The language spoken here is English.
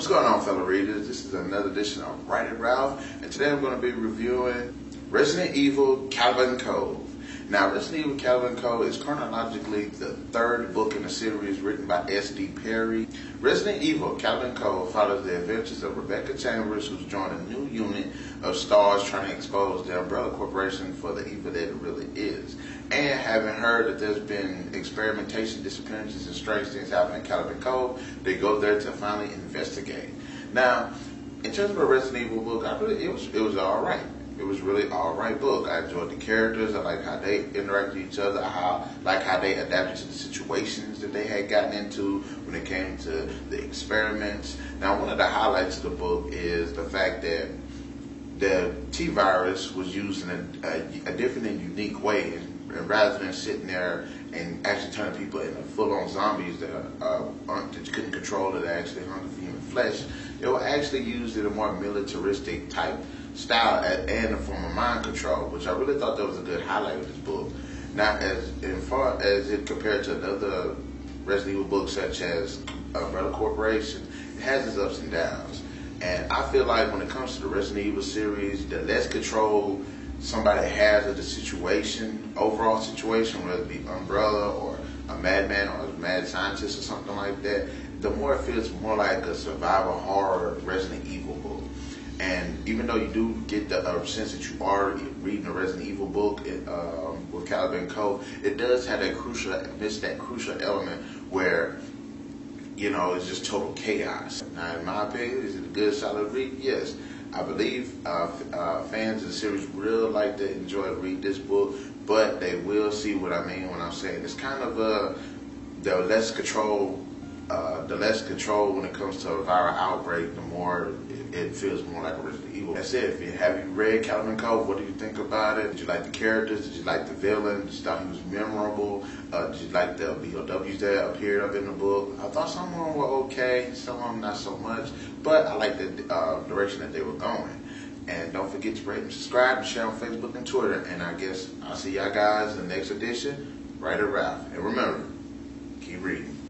What's going on, fellow readers? This is another edition of Write It Ralph, and today I'm going to be reviewing Resident Evil Caliban Cove. Now, Resident Evil Caliban Cove is chronologically the third book in the series written by S.D. Perry. Resident Evil Caliban Cove follows the adventures of Rebecca Chambers, who's joined a new unit of stars trying to expose the Umbrella Corporation for the evil that it really is. And having heard that there's been experimentation, disappearances, and strange things happening in Caliban Cove, they go there to finally investigate. Now, in terms of a Resident Evil book, I really it was it was all right it was really all right book. I enjoyed the characters. I like how they interact with each other. How like how they adapted to the situations that they had gotten into when it came to the experiments. Now, one of the highlights of the book is the fact that the T virus was used in a, a, a different and unique way, and rather than sitting there and actually turning people into full-on zombies that, uh, that you couldn't control, that actually hunger for human flesh, they were actually used in a more militaristic type style and a form of mind control, which I really thought that was a good highlight of this book. Now, as in far as it compared to another Resident Evil book such as Umbrella Corporation, it has its ups and downs. And I feel like when it comes to the Resident Evil series, the less control somebody has of the situation, overall situation, whether it be Umbrella or a madman or a mad scientist or something like that, the more it feels more like a survival horror Resident Evil book. And even though you do get the uh, sense that you are reading a Resident Evil book it, um, with Caliban Cove, it does have that crucial, miss that crucial element where, you know, it's just total chaos. Now, in my opinion, is it a good, solid read? Yes. I believe uh, uh, fans of the series will like to enjoy read this book, but they will see what I mean when I'm saying it's kind of a the less control uh, the less control when it comes to a viral outbreak, the more it, it feels more like a Resident Evil. That's it. If you have you read Caliban Cove, what do you think about it? Did you like the characters? Did you like the villain? Did you thought he was memorable? Uh, did you like the BOWs that appeared up in the book? I thought some of them were okay, some of them not so much, but I like the uh, direction that they were going. And don't forget to rate and subscribe and share on Facebook and Twitter. And I guess I'll see y'all guys in the next edition. It Ralph. And remember, keep reading.